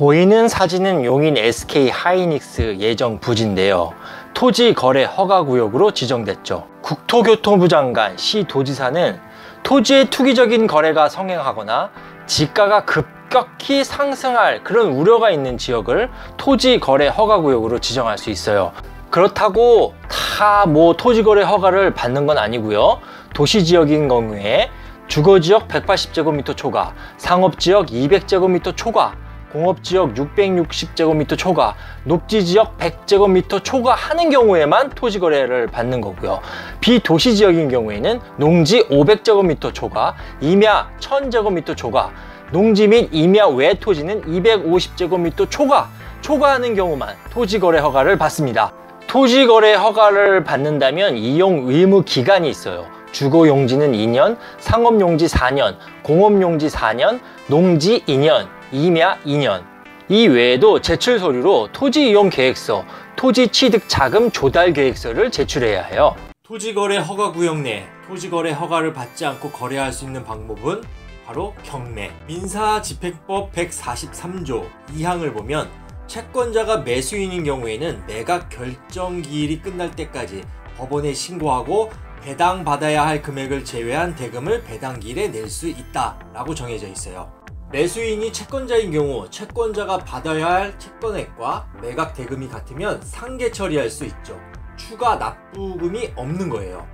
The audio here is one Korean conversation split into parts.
보이는 사진은 용인 SK 하이닉스 예정 부지인데요. 토지 거래 허가 구역으로 지정됐죠. 국토교통부 장관, 시 도지사는 토지의 투기적인 거래가 성행하거나 지가가 급격히 상승할 그런 우려가 있는 지역을 토지 거래 허가 구역으로 지정할 수 있어요. 그렇다고 다 뭐 토지 거래 허가를 받는 건 아니고요. 도시 지역인 경우에 주거지역 180제곱미터 초과, 상업지역 200제곱미터 초과, 공업지역 660제곱미터 초과, 녹지지역 100제곱미터 초과하는 경우에만 토지거래를 받는 거고요. 비도시지역인 경우에는 농지 500제곱미터 초과, 임야 1000제곱미터 초과, 농지 및 임야 외 토지는 250제곱미터 초과, 초과하는 경우만 토지거래 허가를 받습니다. 토지 거래 허가를 받는다면 이용 의무 기간이 있어요. 주거 용지는 2년, 상업 용지 4년, 공업 용지 4년, 농지 2년, 임야 2년. 이 외에도 제출 서류로 토지 이용 계획서, 토지 취득 자금 조달 계획서를 제출해야 해요. 토지 거래 허가 구역 내 토지 거래 허가를 받지 않고 거래할 수 있는 방법은 바로 경매. 민사 집행법 143조 2항을 보면 채권자가 매수인인 경우에는 매각 결정 기일이 끝날 때까지 법원에 신고하고 배당받아야 할 금액을 제외한 대금을 배당기일에 낼 수 있다라고 정해져 있어요. 매수인이 채권자인 경우 채권자가 받아야 할 채권액과 매각 대금이 같으면 상계 처리할 수 있죠. 추가 납부금이 없는 거예요.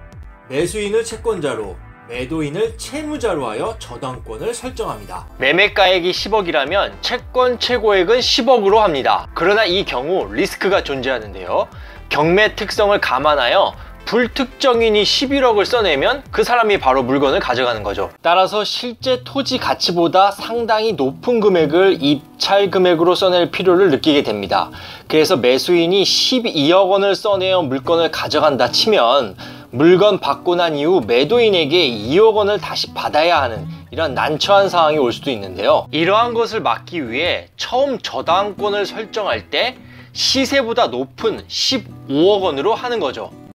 매수인을 채권자로 매도인을 채무자로 하여 저당권을 설정합니다. 매매가액이 10억이라면 채권 최고액은 10억으로 합니다. 그러나 이 경우 리스크가 존재하는데요. 경매 특성을 감안하여 불특정인이 11억을 써내면 그 사람이 바로 물건을 가져가는 거죠. 따라서 실제 토지 가치보다 상당히 높은 금액을 입찰 금액으로 써낼 필요를 느끼게 됩니다. 그래서 매수인이 12억 원을 써내어 물건을 가져간다 치면 물건 받고 난 이후 매도인에게 2억 원을 다시 받아야 하는 이런 난처한 상황이 올 수도 있는데요. 이러한 것을 막기 위해 처음 저당권을 설정할 때 시세보다 높은 15억 원으로 하는 거죠.